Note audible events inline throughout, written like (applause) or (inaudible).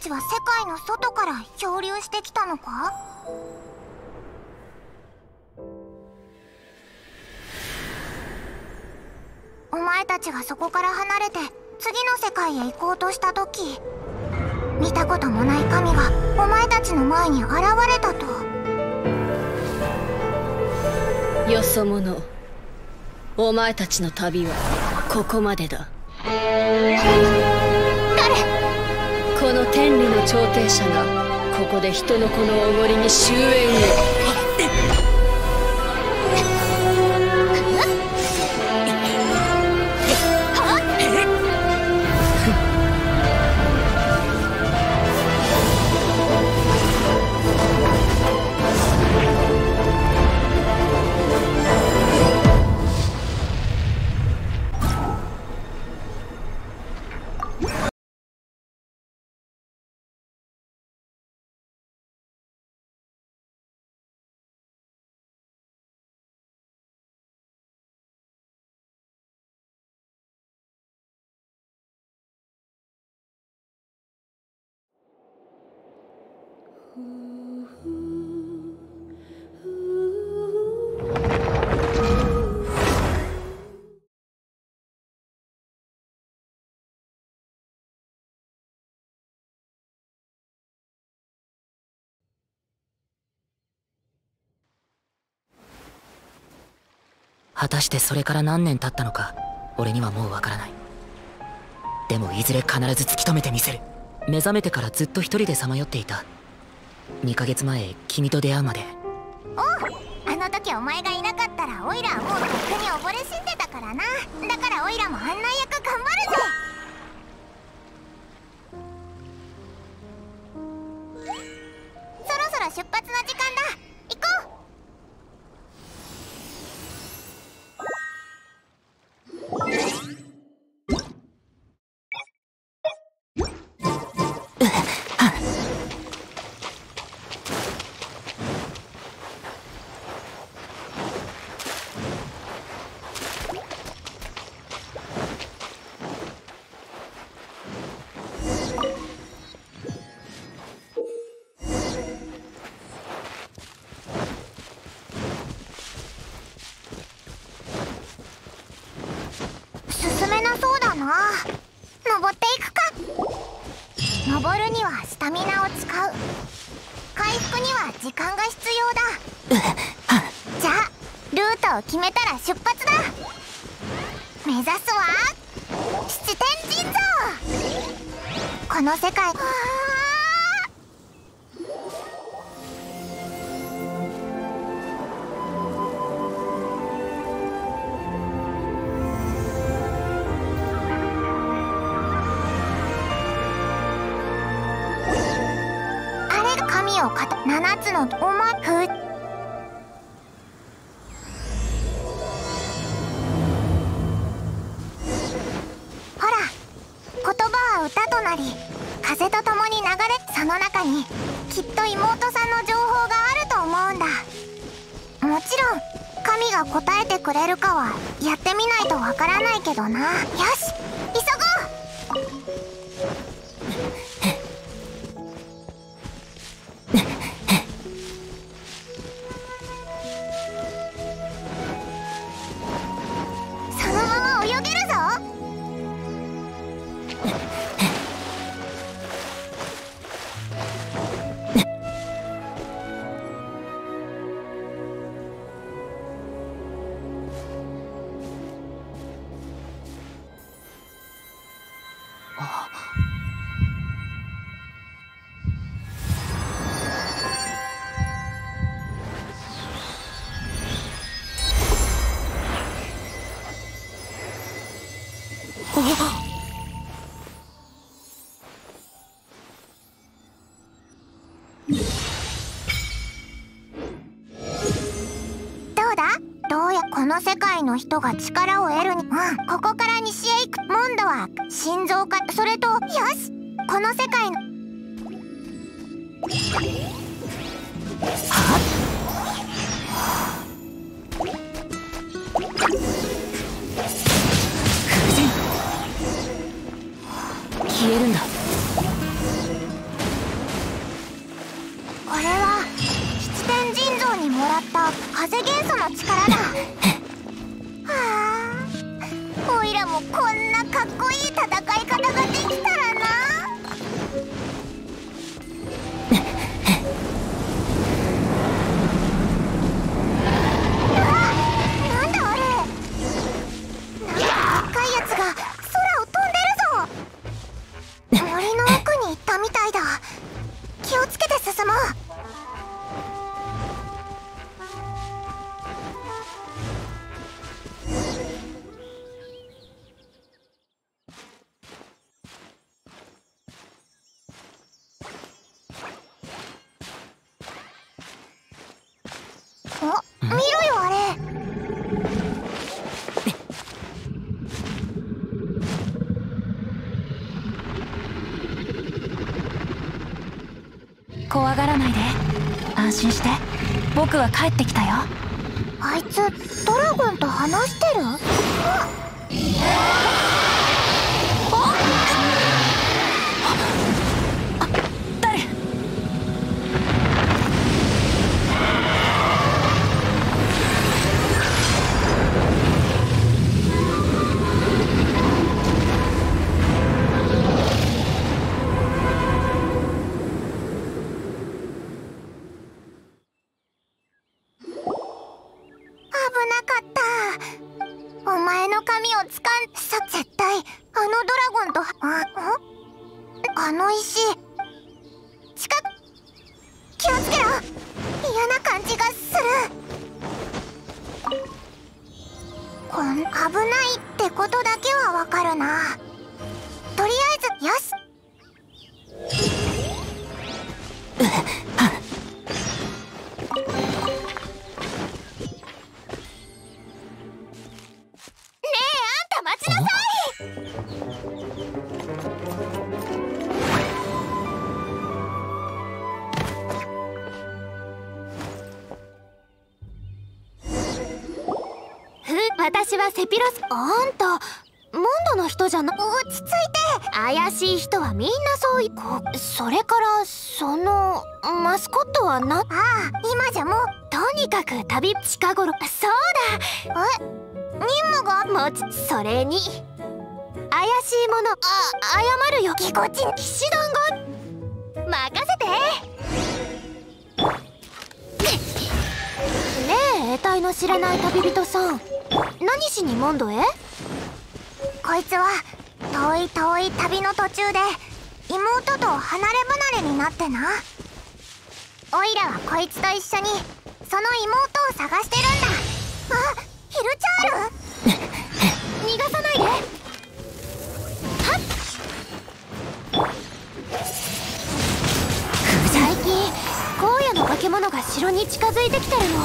ちは世界の外から漂流してきたのか？お前たちがそこから離れて次の世界へ行こうとした時見たこともない神がお前たちの前に現れたと。よそ者お前たちの旅はここまでだ。天理の調停者がここで人の子のおごりに終焉を。果たしてそれから何年経ったのか俺にはもうわからない。でもいずれ必ず突き止めてみせる。目覚めてからずっと一人でさまよっていた。2ヶ月前君と出会うまで。おうあの時お前がいなかったらオイラはもうとっくに溺れ死んでたからな。だからオイラも案内役頑張るぜ。そろそろ出発の時間だ。決めたら出発だ。目指すは七天神像。この世界葉は歌となり風と共に流れその中にきっと妹さんの情報があると思うんだもちろん神が答えてく。れるかはやってみないとわからないけどなよしどうだ？どうやこの世界の人が力を得るに？うんここから西へ行く。モンドは心臓かそれとよし！この世界の。消えるんだ。俺は七天神像にもらった風元素の力だ。は (laughs) あオイラもこんなかっこいい戦様安心して。僕は帰ってきたよ。あいつドラゴンと話してる？しい人はみんなそういこそれからそのマスコットはな？ああ今じゃもうとにかく旅近頃。そうだ。え任務が？もちそれに。怪しいもの。あ謝るよ。ぎこちん騎士団が。任せて。ねえ得体の知れない旅人さん。何しにモンドへ？こいつは遠い遠い旅の途中で妹と離れ離れになってな。オイラはこいつと一緒にその妹を探してるんだ。あヒルチャール？(laughs) 逃がさないで。最近荒野の化け物が城に近づいてきてるの。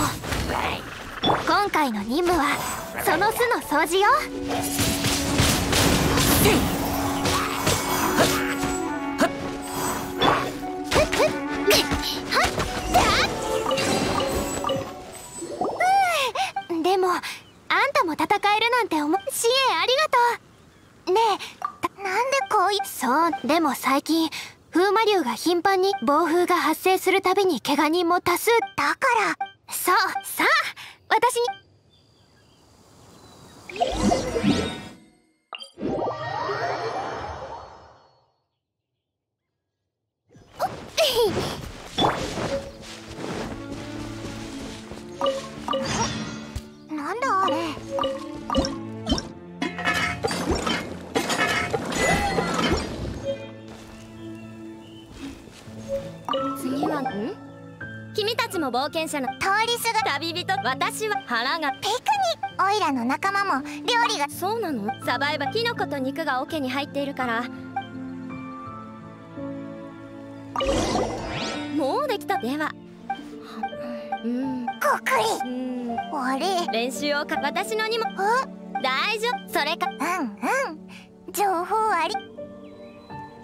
今回の任務はその巣の掃除よいそうでも最近風魔竜が頻繁に暴風が発生するたびに怪我人も多数だからそうさあ私に。なんだあれ。ちも冒険者の通りすが旅人。私は腹がピクニック。オイラの仲間も。料理が。そうなの？サバイバキノコと肉が桶に入っているから。もうできた。では。うん。ごくりうん。あれ。練習をか。私のにも。あ大丈夫。それか。うんうん。情報あり。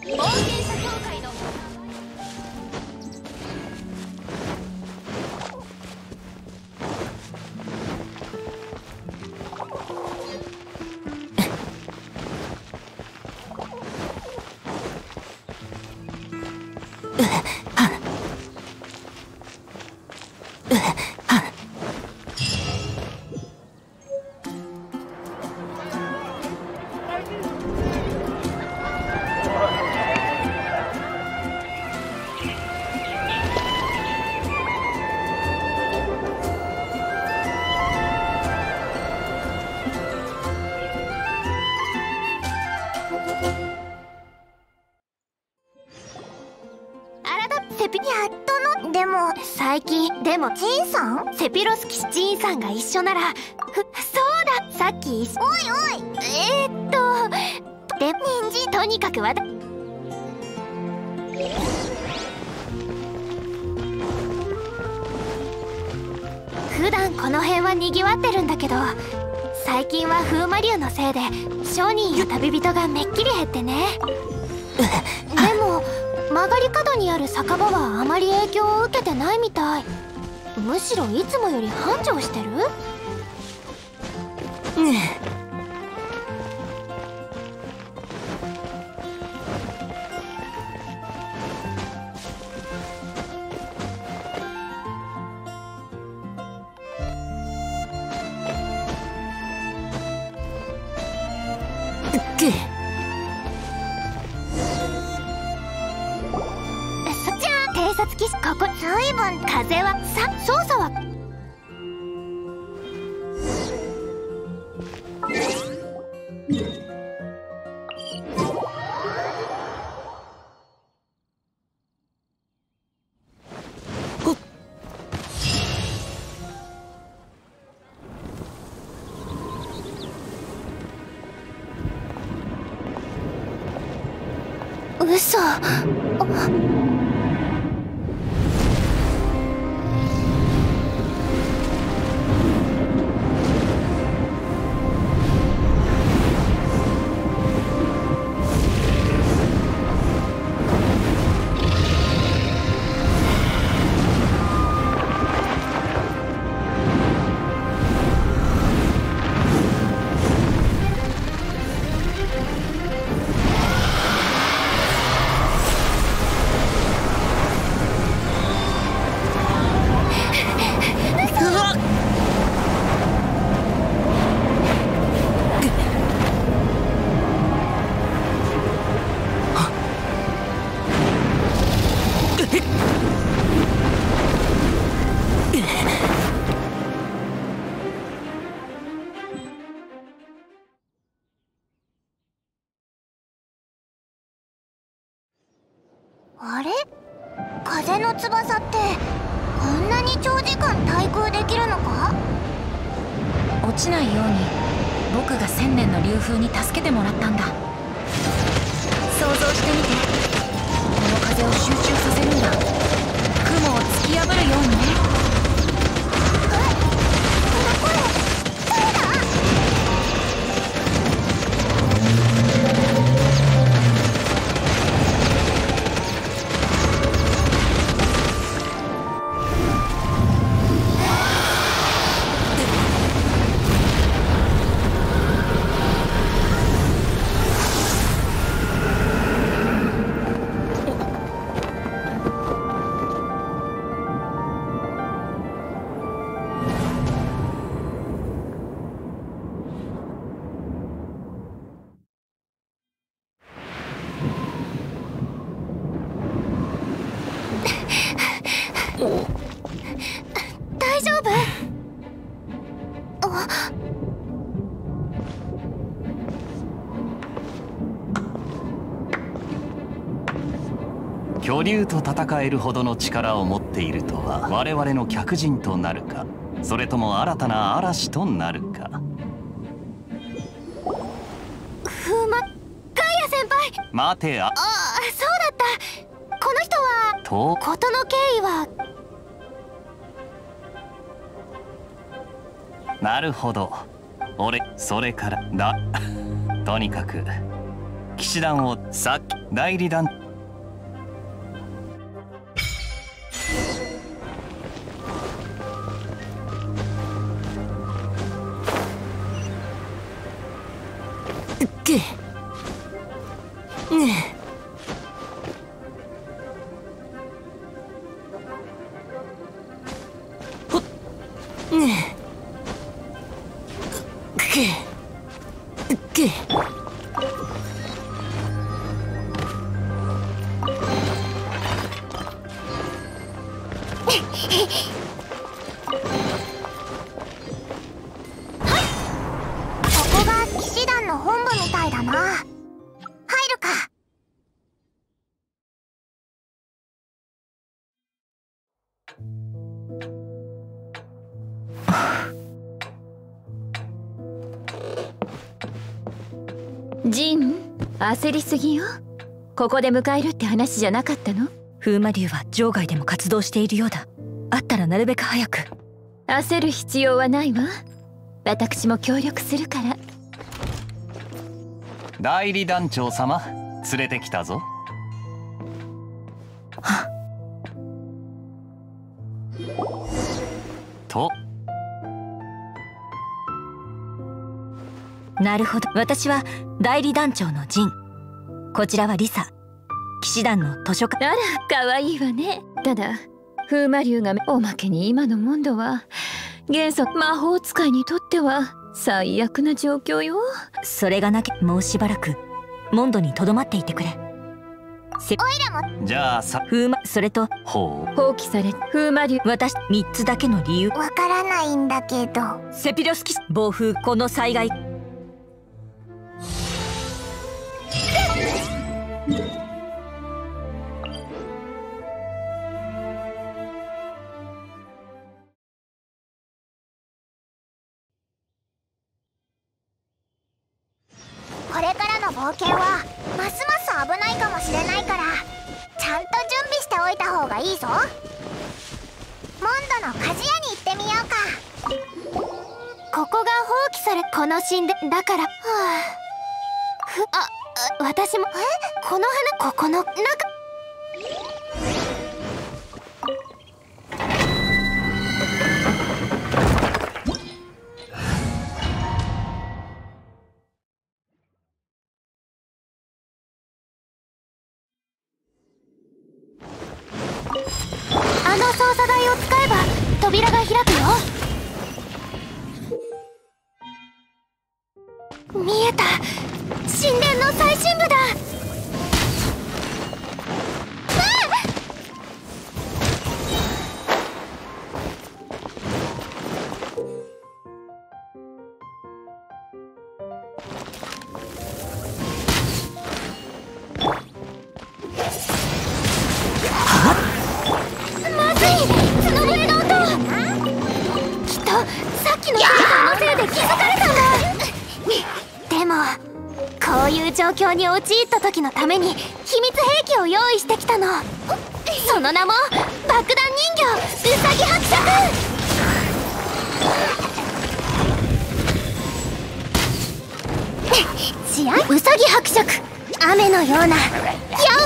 冒険者協会の最近でもジンさん？セピロス騎士ジーンさんが一緒ならふそうださっきおいおい。えー、っとで人参とにかくわた普段この辺はにぎわってるんだけど最近は風魔竜のせいで商人や旅人がめっきり減ってね。で (laughs) も曲がり角にある酒場はあまり影響を受けてないみたい。むしろいつもより繁盛してる？そ随分風はさ操作は落ちないように僕が千年の流風に助けてもらったんだ。想像してみて。この風を集中させるんだ雲を突き破るようにね。大丈夫？あ？巨竜と戦えるほどの力を持っているとは我々の客人となるかそれとも新たな嵐となるか。風魔ガイア先輩。待てあああそうだった。この人はと。事の経緯はなるほど。俺それからだとにかく騎士団をさっき代理団。くね焦りすぎよ。ここで迎えるって話じゃなかったの？風魔竜は場外でも活動しているようだ。あったらなるべく早く。焦る必要はないわ。私も協力するから。代理団長様連れてきたぞ。と。なるほど。私は代理団長のジンこちらはリサ。騎士団の図書館。あら可愛いわね。ただ風魔竜がおまけに今のモンドは元素魔法使いにとっては最悪な状況よ。それがなきゃもうしばらくモンドにとどまっていてくれ。せじゃあさ風魔それとほう。放棄され風魔竜。私3つだけの理由。わからないんだけど。セピロスキス暴風この災害あの操作台を使えば扉が開くよ。いう状況に陥った時のために秘密兵器を用意してきたの。その名も爆弾人形ウサギ伯爵。(laughs) 試合？ウサギ伯爵。雨のような。矢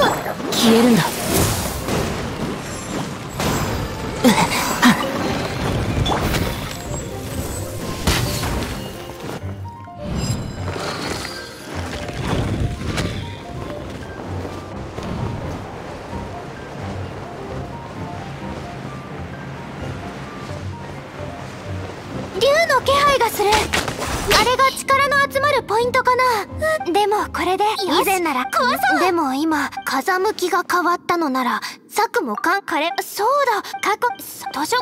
を消えるんだれで。以前なら怖そう。でも今風向きが変わったのなら策もかんかれそうだ。過去図書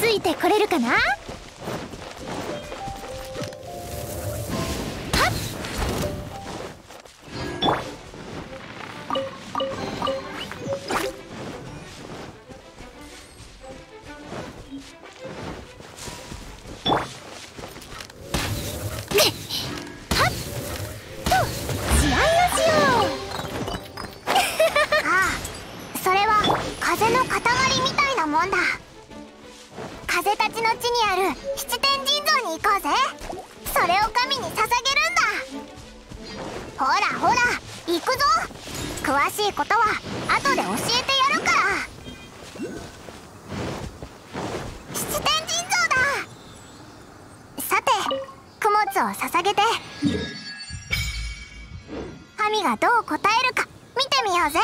ついてこれるかな？がどう答えるか見てみようぜ。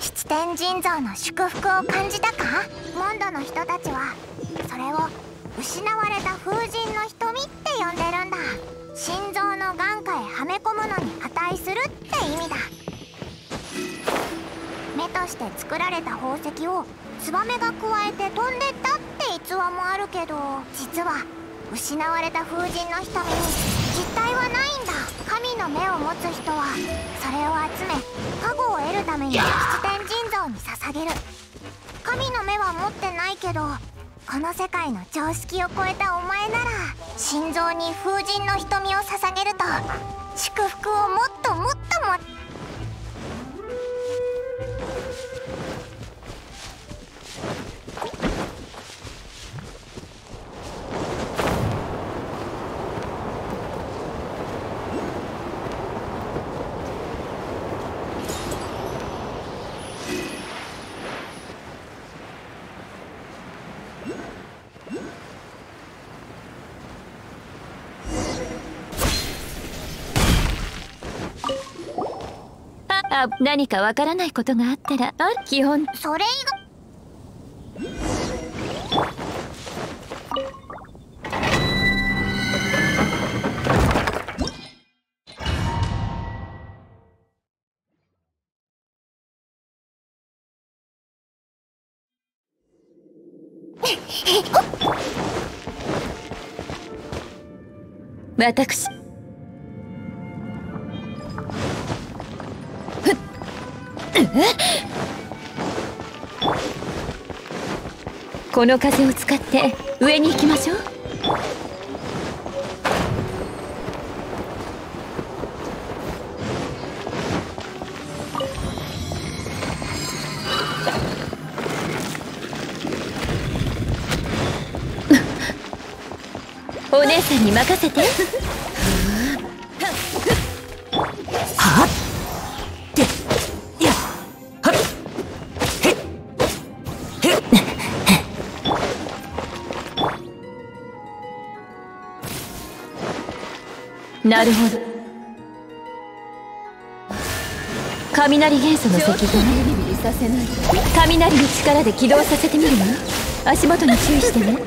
七天神像の祝福を感じたか？モンドの人たちはそれを失われた風神の瞳って呼んでるんだ。心臓の眼下へはめ込むのに値するって意味だ。目として作られた宝石をツバメがくわえて飛んでったって逸話もあるけど実は失われた風神の瞳に実体はないんだ。神の目を持つ人はそれを集め加護を得るために七天神像に捧げる。神の目は持ってないけどこの世界の常識を超えたお前なら心臓に風神の瞳を捧げると祝福をもっともっともっとあ何かわからないことがあったら。あ基本。それ以外。(laughs) 私この風を使って上に行きましょう。(laughs) お姉さんに任せて。なるほど。雷元素の石像雷の力で起動させてみるわ。足元に注意してね。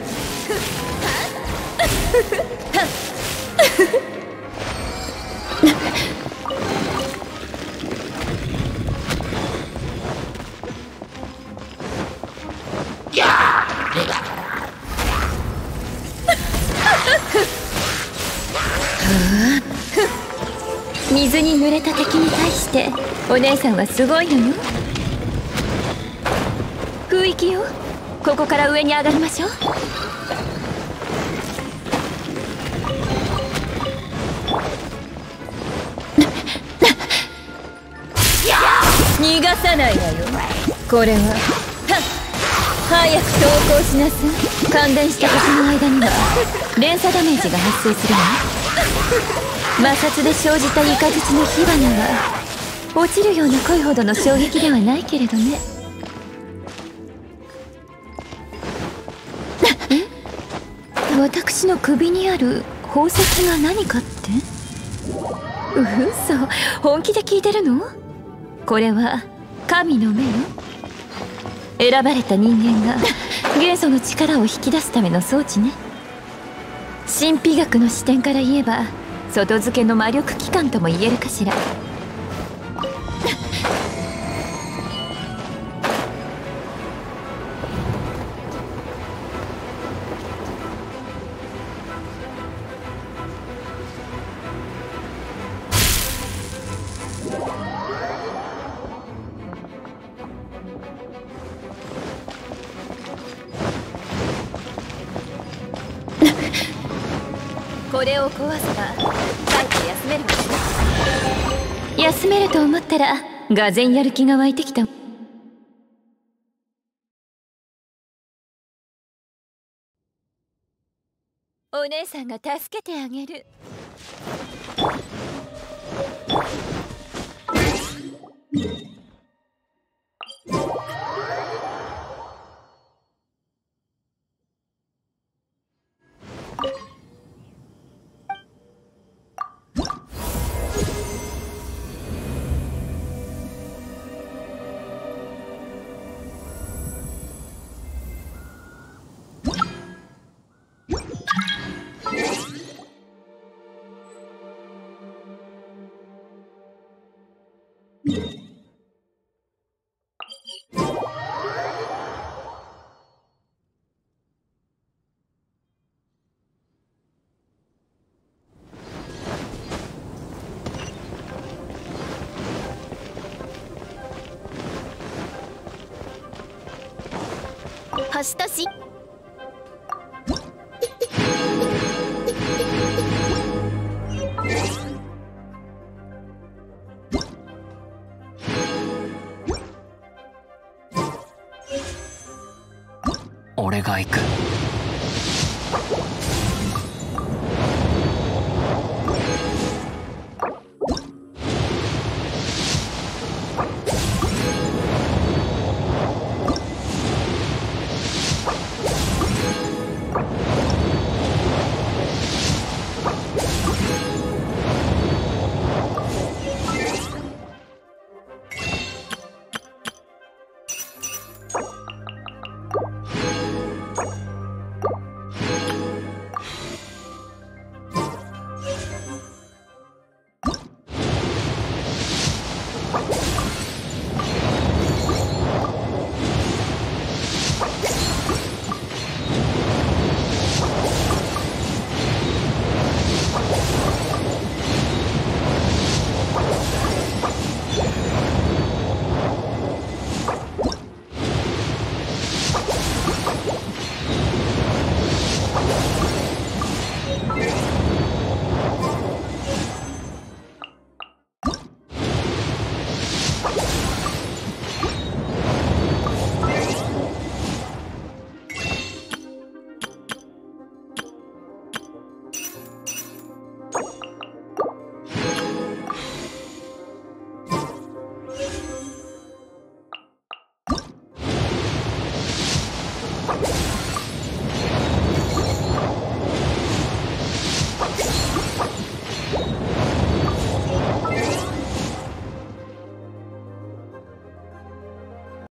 水に濡れた敵に対してお姉さんはすごいのよ。空域よ。ここから上に上がりましょう。逃がさないわよ。これは早く投降しなさい。感電した時の間には連鎖ダメージが発生するわ。摩擦で生じたイカズチの火花は落ちるような濃いほどの衝撃ではないけれどね。え？私の首にある宝石が何かって？嘘本気で聞いてるの？これは神の目よ。選ばれた人間が元素の力を引き出すための装置ね。神秘学の視点から言えば外付けの魔力機関とも言えるかしら。これを壊せば帰って休める休めると思ったらがぜんやる気が湧いてきた。お姉さんが助けてあげる星とし。俺が行く。